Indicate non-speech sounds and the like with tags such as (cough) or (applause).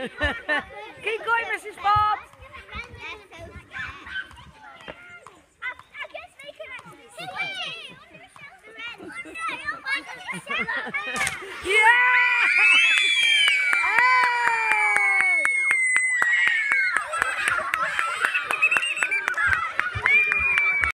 (laughs) Keep going, Mrs. Bob. (laughs) (laughs) yeah!